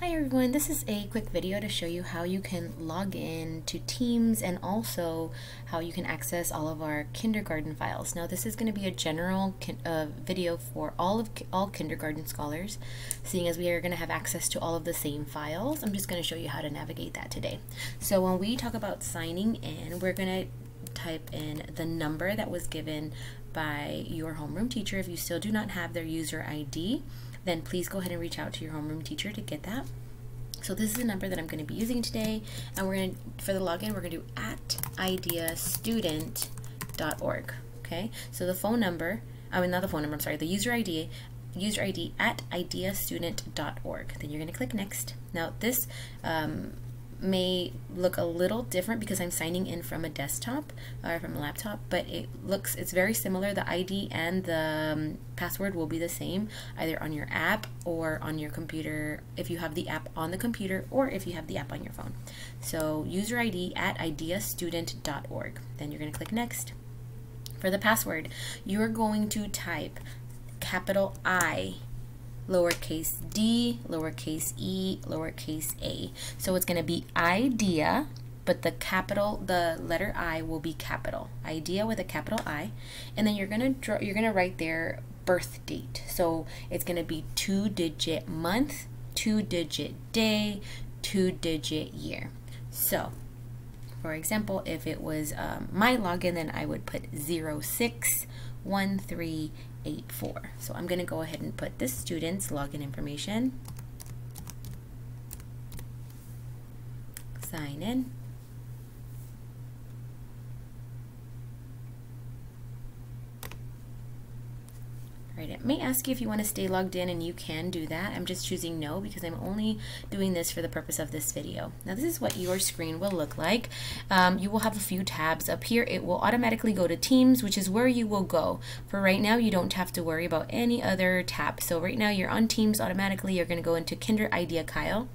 Hi everyone, this is a quick video to show you how you can log in to Teams and also how you can access all of our kindergarten files. Now this is going to be a general uh, video for all of all kindergarten scholars, seeing as we are going to have access to all of the same files. I'm just going to show you how to navigate that today. So when we talk about signing in, we're going to type in the number that was given by your homeroom teacher if you still do not have their user ID then please go ahead and reach out to your homeroom teacher to get that. So this is the number that I'm going to be using today, and we're going to, for the login, we're going to do at ideastudent.org. Okay, so the phone number, I mean not the phone number, I'm sorry, the user ID, user ID at ideastudent.org. Then you're going to click next. Now this um, may look a little different because I'm signing in from a desktop or from a laptop, but it looks, it's very similar. The ID and the um, password will be the same either on your app or on your computer if you have the app on the computer or if you have the app on your phone. So user ID at ideastudent.org. Then you're going to click next. For the password, you're going to type capital I lowercase d, lowercase e, lowercase a. So it's going to be idea, but the capital, the letter I will be capital. Idea with a capital I, and then you're gonna draw, you're gonna write their birth date. So it's gonna be two digit month, two digit day, two digit year. So for example, if it was um, my login, then I would put 0613 84. So I'm going to go ahead and put this student's login information. Sign in. Right, it may ask you if you want to stay logged in and you can do that. I'm just choosing no because I'm only doing this for the purpose of this video. Now this is what your screen will look like. Um, you will have a few tabs. Up here it will automatically go to Teams which is where you will go. For right now you don't have to worry about any other tab. So right now you're on Teams automatically. You're going to go into Kinder Idea Kyle.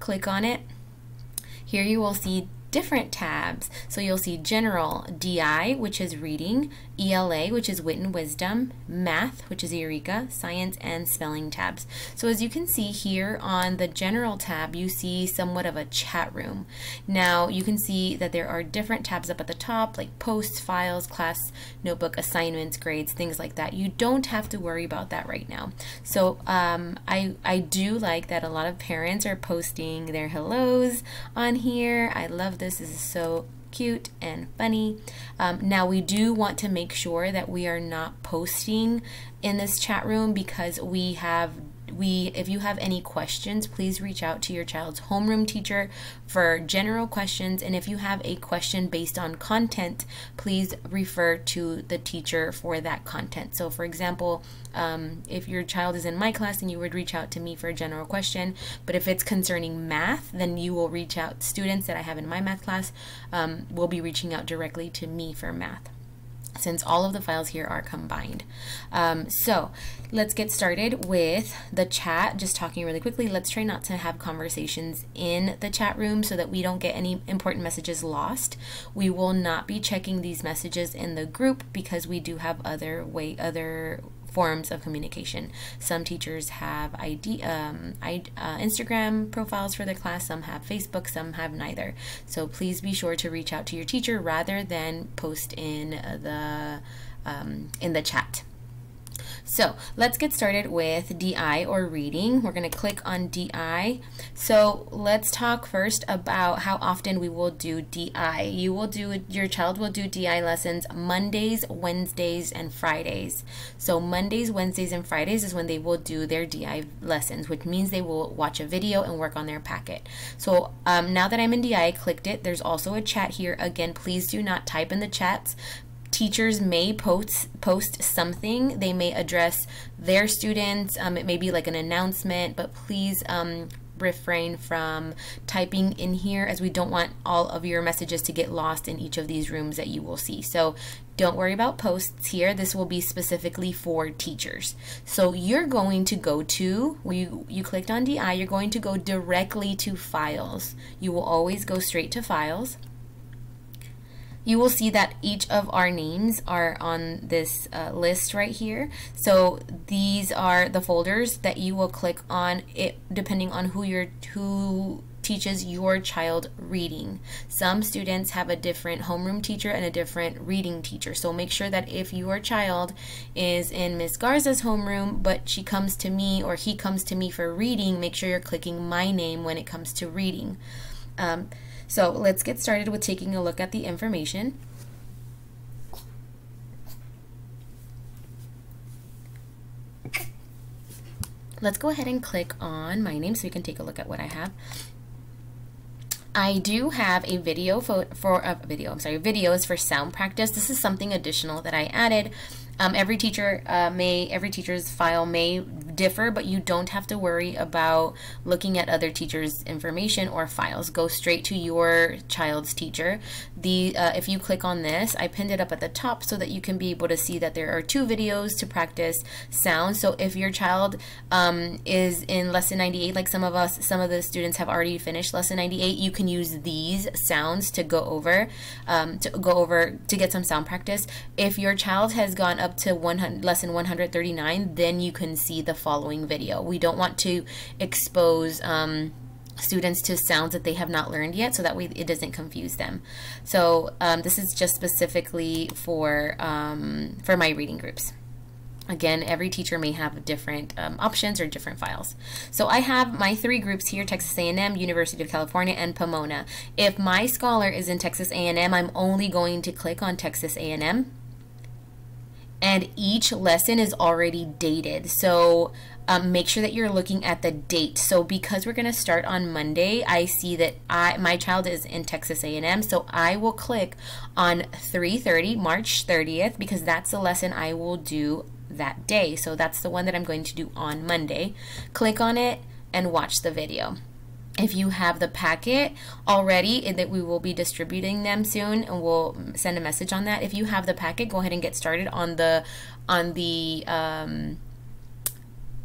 Click on it. Here you will see different tabs. So you'll see General DI, which is Reading, ELA, which is Wit and Wisdom, Math, which is Eureka, Science, and Spelling tabs. So as you can see here on the General tab, you see somewhat of a chat room. Now you can see that there are different tabs up at the top, like Posts, Files, Class, Notebook, Assignments, Grades, things like that. You don't have to worry about that right now. So um, I, I do like that a lot of parents are posting their hellos on here. I love this. This is so cute and funny. Um, now we do want to make sure that we are not posting in this chat room because we have we if you have any questions please reach out to your child's homeroom teacher for general questions. And if you have a question based on content please refer to the teacher for that content. So for example um, if your child is in my class and you would reach out to me for a general question but if it's concerning math then you will reach out students that I have in my math class um, will be reaching out directly to me for math since all of the files here are combined. Um, so let's get started with the chat, just talking really quickly. Let's try not to have conversations in the chat room so that we don't get any important messages lost. We will not be checking these messages in the group because we do have other way, other forms of communication. Some teachers have ID, um, I, uh, Instagram profiles for their class, some have Facebook, some have neither. So please be sure to reach out to your teacher rather than post in the um, in the chat. So let's get started with DI or reading. We're going to click on DI. So let's talk first about how often we will do DI. You will do, your child will do DI lessons Mondays, Wednesdays, and Fridays. So Mondays, Wednesdays, and Fridays is when they will do their DI lessons, which means they will watch a video and work on their packet. So um, now that I'm in DI, I clicked it. There's also a chat here. Again, please do not type in the chats teachers may post post something. They may address their students. Um, it may be like an announcement but please um, refrain from typing in here as we don't want all of your messages to get lost in each of these rooms that you will see. So don't worry about posts here. This will be specifically for teachers. So you're going to go to you you clicked on DI you're going to go directly to files. You will always go straight to files you will see that each of our names are on this uh, list right here. So these are the folders that you will click on it depending on who you're who teaches your child reading. Some students have a different homeroom teacher and a different reading teacher. So make sure that if your child is in Miss Garza's homeroom, but she comes to me or he comes to me for reading, make sure you're clicking my name when it comes to reading. Um, so let's get started with taking a look at the information. Let's go ahead and click on my name so we can take a look at what I have. I do have a video for, for a video, I'm sorry, videos for sound practice. This is something additional that I added. Um, every teacher uh, may, every teacher's file may differ, but you don't have to worry about looking at other teachers' information or files. Go straight to your child's teacher. The uh, If you click on this, I pinned it up at the top so that you can be able to see that there are two videos to practice sound. So if your child um, is in lesson 98, like some of us, some of the students have already finished lesson 98, you can use these sounds to go over, um, to go over, to get some sound practice. If your child has gone up to 100, lesson 139, then you can see the following video. We don't want to expose um, students to sounds that they have not learned yet so that way it doesn't confuse them. So um, this is just specifically for, um, for my reading groups. Again, every teacher may have different um, options or different files. So I have my three groups here, Texas A&M, University of California, and Pomona. If my scholar is in Texas A&M, I'm only going to click on Texas A&M and each lesson is already dated. So um, make sure that you're looking at the date. So because we're going to start on Monday, I see that I my child is in Texas A&M, so I will click on 3:30 March 30th because that's the lesson I will do that day. So that's the one that I'm going to do on Monday. Click on it and watch the video if you have the packet already that we will be distributing them soon and we'll send a message on that. If you have the packet go ahead and get started on the on the um,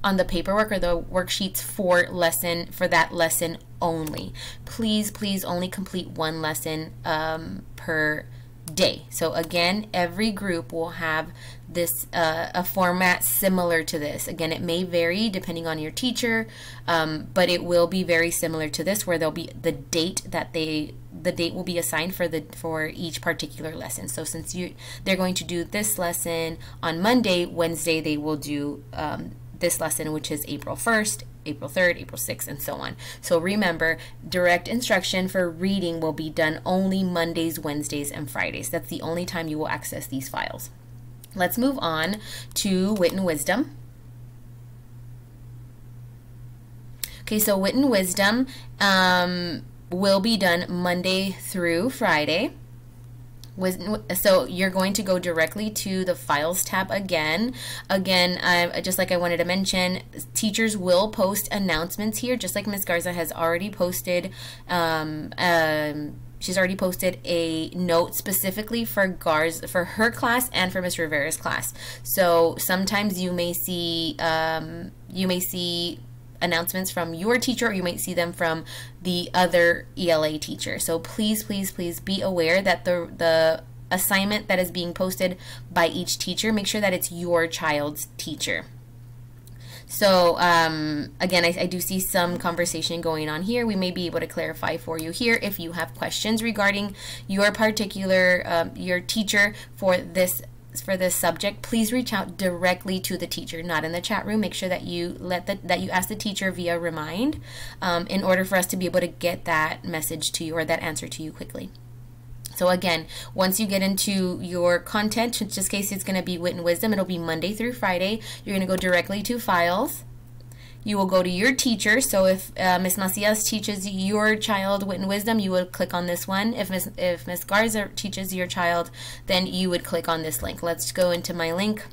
on the paperwork or the worksheets for lesson for that lesson only. Please please only complete one lesson um, per day. So again, every group will have this uh, a format similar to this. Again, it may vary depending on your teacher, um, but it will be very similar to this, where there'll be the date that they the date will be assigned for the for each particular lesson. So since you they're going to do this lesson on Monday, Wednesday they will do um, this lesson, which is April 1st, April 3rd, April 6th, and so on. So remember, direct instruction for reading will be done only Mondays, Wednesdays, and Fridays. That's the only time you will access these files. Let's move on to Wit and Wisdom. Okay, so Wit and Wisdom um, will be done Monday through Friday so you're going to go directly to the files tab again. Again I, just like I wanted to mention teachers will post announcements here just like Miss Garza has already posted um, um, she's already posted a note specifically for Garz for her class and for Miss Rivera's class. So sometimes you may see um, you may see announcements from your teacher or you might see them from the other ELA teacher. So please, please, please be aware that the, the assignment that is being posted by each teacher, make sure that it's your child's teacher. So um, again, I, I, do see some conversation going on here. We may be able to clarify for you here if you have questions regarding your particular, um, your teacher for this for this subject, please reach out directly to the teacher, not in the chat room. Make sure that you let the, that you ask the teacher via remind um, in order for us to be able to get that message to you or that answer to you quickly. So again, once you get into your content, in this case it's going to be Wit and Wisdom, it'll be Monday through Friday. You're going to go directly to Files you will go to your teacher. So if uh, Miss Macias teaches your child wit and wisdom, you would click on this one. If Miss if Miss Garza teaches your child, then you would click on this link. Let's go into my link.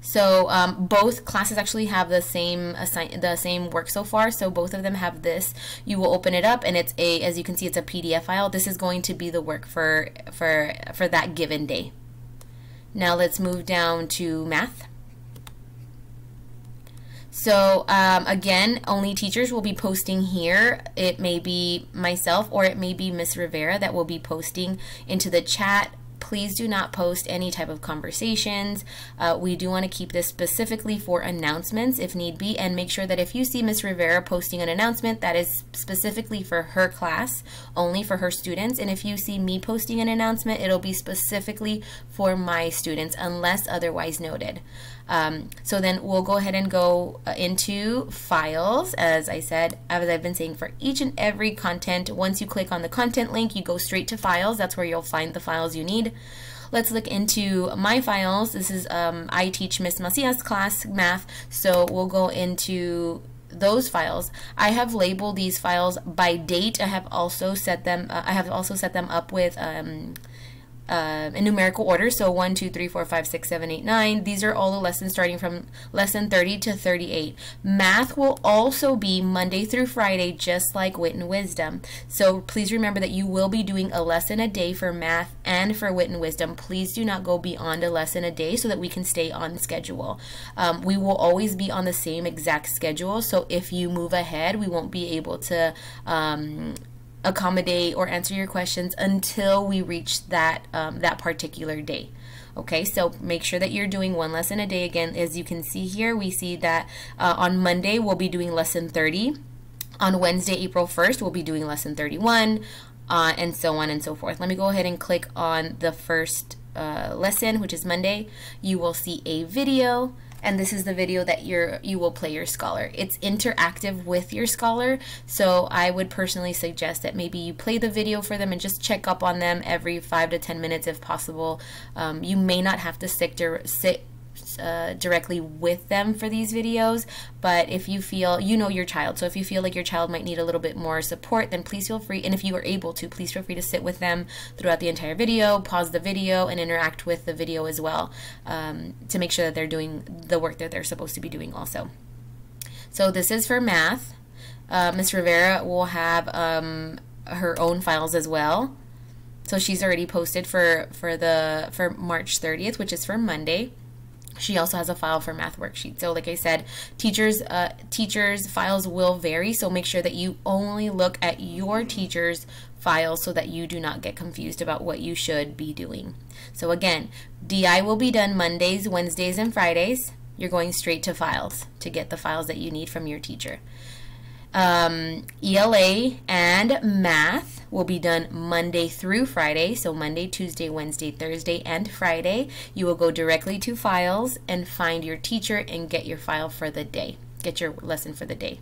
So um, both classes actually have the same assign the same work so far. So both of them have this. You will open it up, and it's a as you can see, it's a PDF file. This is going to be the work for for for that given day. Now let's move down to math. So um, again, only teachers will be posting here. It may be myself or it may be Miss Rivera that will be posting into the chat please do not post any type of conversations. Uh, we do want to keep this specifically for announcements if need be, and make sure that if you see Miss Rivera posting an announcement, that is specifically for her class, only for her students. And if you see me posting an announcement, it'll be specifically for my students, unless otherwise noted. Um, so then we'll go ahead and go uh, into files, as I said, as I've been saying for each and every content. Once you click on the content link, you go straight to files. That's where you'll find the files you need. Let's look into my files. This is um, I teach Miss Macias class math. So we'll go into those files. I have labeled these files by date. I have also set them. Uh, I have also set them up with um, uh, in numerical order. So 1, 2, 3, 4, 5, 6, 7, 8, 9. These are all the lessons starting from lesson 30 to 38. Math will also be Monday through Friday, just like Wit and Wisdom. So please remember that you will be doing a lesson a day for math and for Wit and Wisdom. Please do not go beyond a lesson a day so that we can stay on schedule. Um, we will always be on the same exact schedule. So if you move ahead, we won't be able to um, accommodate or answer your questions until we reach that um, that particular day. Okay so make sure that you're doing one lesson a day. Again as you can see here we see that uh, on Monday we'll be doing lesson 30 on Wednesday April 1st we'll be doing lesson 31 uh, and so on and so forth. Let me go ahead and click on the first uh, lesson which is Monday. You will see a video and this is the video that you're you will play your scholar. It's interactive with your scholar, so I would personally suggest that maybe you play the video for them and just check up on them every five to ten minutes if possible. Um, you may not have to stick to sit uh, directly with them for these videos. But if you feel, you know your child, so if you feel like your child might need a little bit more support, then please feel free, and if you are able to, please feel free to sit with them throughout the entire video, pause the video, and interact with the video as well um, to make sure that they're doing the work that they're supposed to be doing also. So this is for math. Uh, Ms. Rivera will have um, her own files as well. So she's already posted for for the for March 30th, which is for Monday. She also has a file for math worksheet. So like I said, teachers uh, teachers files will vary. So make sure that you only look at your teacher's files so that you do not get confused about what you should be doing. So again, DI will be done Mondays, Wednesdays, and Fridays. You're going straight to files to get the files that you need from your teacher. Um, ELA and math will be done Monday through Friday. So Monday, Tuesday, Wednesday, Thursday, and Friday. You will go directly to files and find your teacher and get your file for the day. Get your lesson for the day.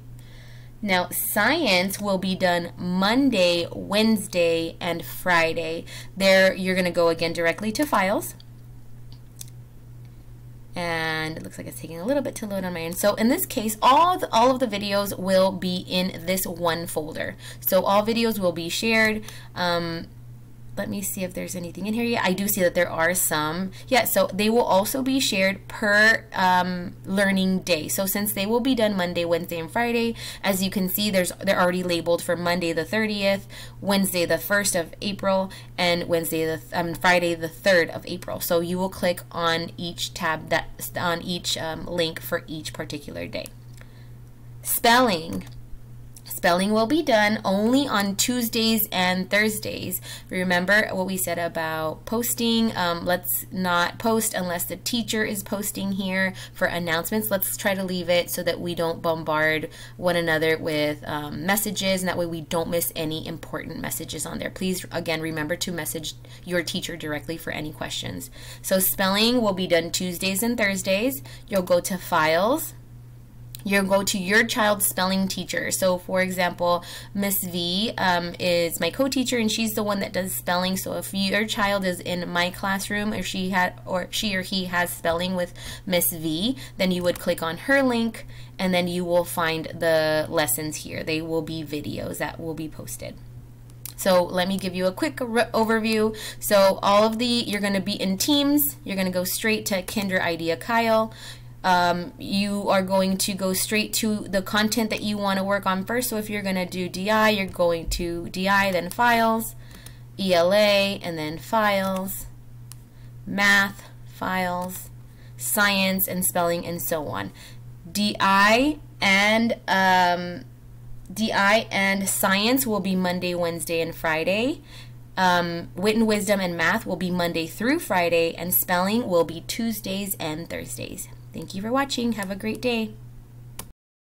Now, science will be done Monday, Wednesday, and Friday. There, you're going to go again directly to files and it looks like it's taking a little bit to load on my end. So in this case, all, the, all of the videos will be in this one folder. So all videos will be shared. Um, let me see if there's anything in here yet. I do see that there are some. Yeah, so they will also be shared per um, learning day. So since they will be done Monday, Wednesday, and Friday, as you can see, there's they're already labeled for Monday the 30th, Wednesday the 1st of April, and Wednesday the um, Friday the 3rd of April. So you will click on each tab that on each um, link for each particular day. Spelling. Spelling will be done only on Tuesdays and Thursdays. Remember what we said about posting. Um, let's not post unless the teacher is posting here for announcements. Let's try to leave it so that we don't bombard one another with um, messages and that way we don't miss any important messages on there. Please, again, remember to message your teacher directly for any questions. So spelling will be done Tuesdays and Thursdays. You'll go to Files, you go to your child's spelling teacher. So, for example, Miss V um, is my co-teacher, and she's the one that does spelling. So, if your child is in my classroom, or she had, or she or he has spelling with Miss V, then you would click on her link, and then you will find the lessons here. They will be videos that will be posted. So let me give you a quick overview. So all of the, you're going to be in teams. You're going to go straight to Kinder Idea Kyle um, you are going to go straight to the content that you want to work on first. So if you're going to do DI, you're going to DI, then files, ELA, and then files, math, files, science, and spelling, and so on. DI and um, DI and science will be Monday, Wednesday, and Friday. Um, wit and wisdom and math will be Monday through Friday, and spelling will be Tuesdays and Thursdays. Thank you for watching. Have a great day.